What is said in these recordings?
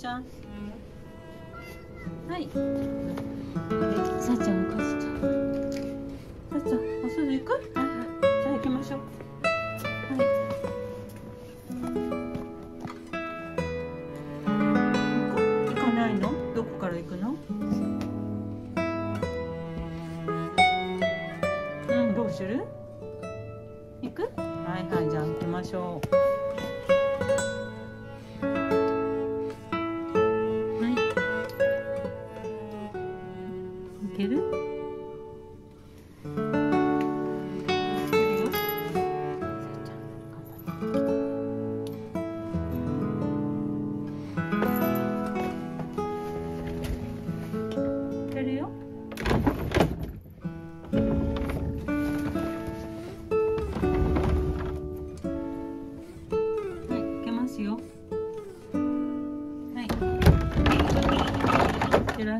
さあちゃんお母さん。さあちゃんお外行く？はいはいじゃあ行きましょう。はい。行かないの？どこから行くの？うんどうする？行く？はいはいじゃあ行きましょう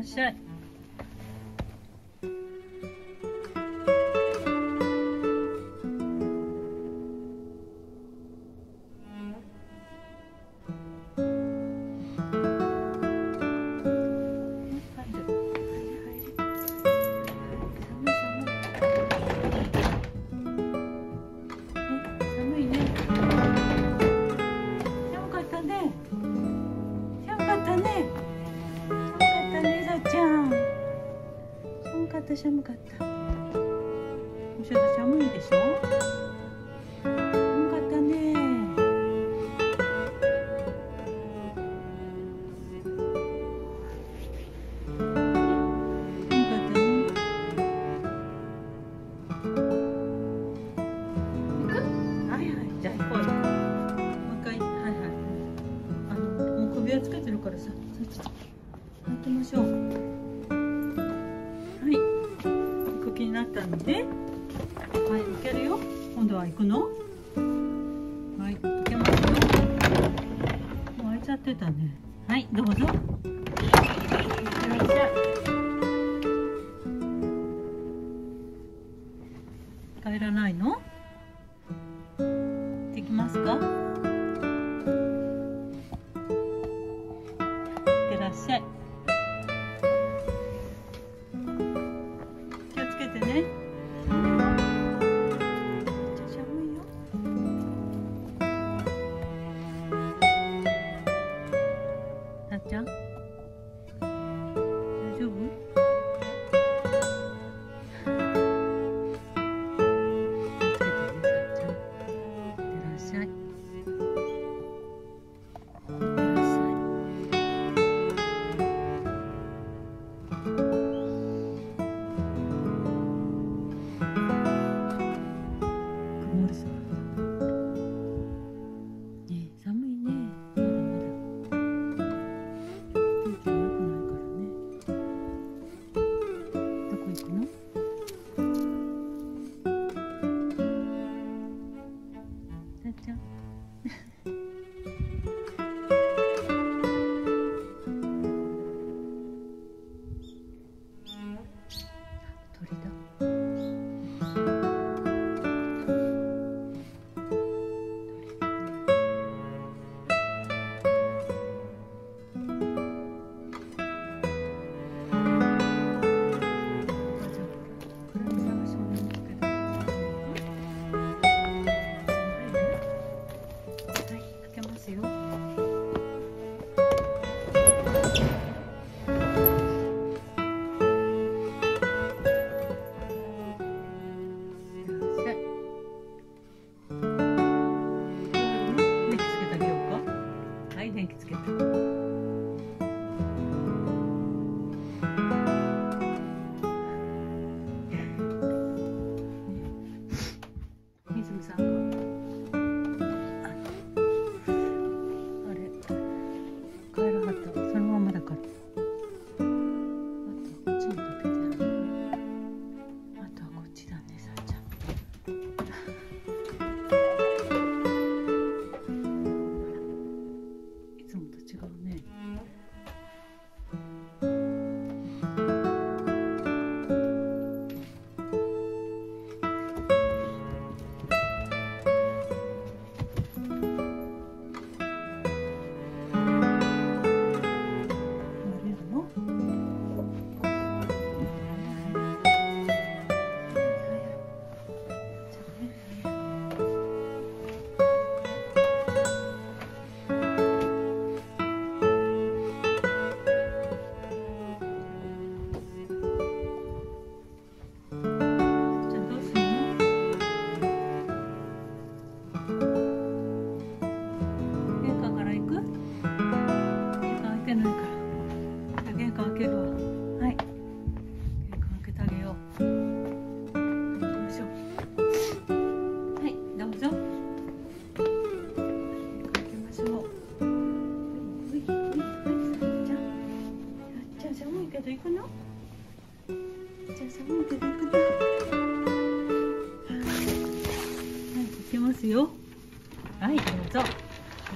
らっしゃい。入る入る入る寒い寒い 寒かった寒かった。おしょ寒いでしょは行くの？はい行けますよ。もう開いちゃってたね。はいどうぞ。いしゃい帰らないの？できますか？いってらっしゃい。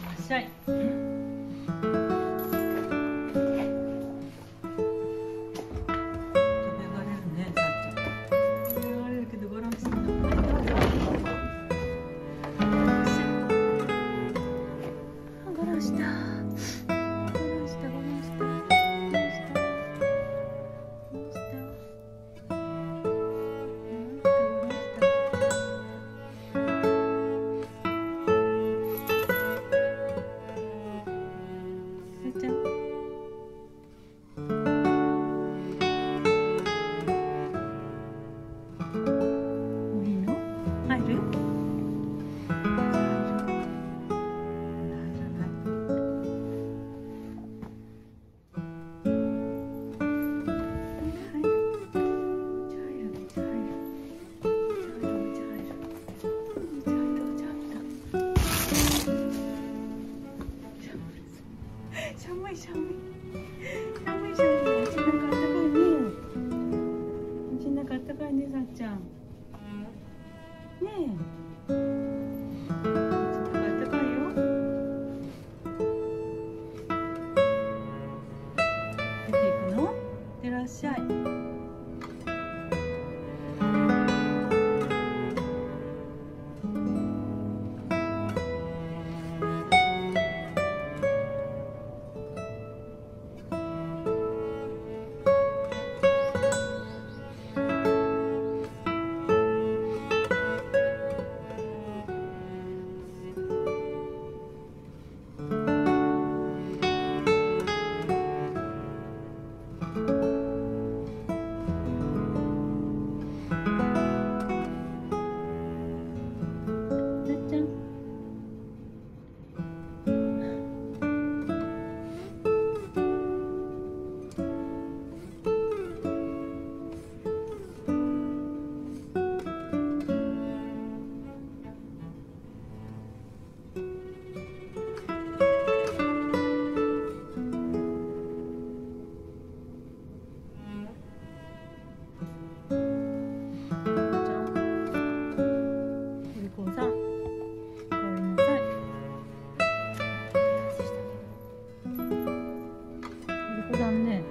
らっしゃん。お利口さんね、